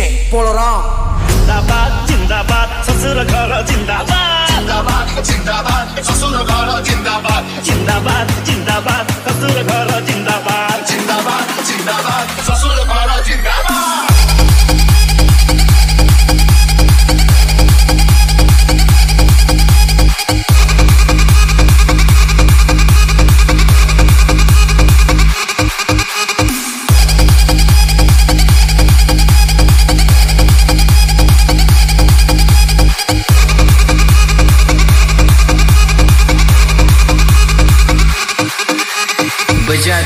DJ 波罗让。जिंदाबाद जिंदाबाद ससुर घर जिंदाबाद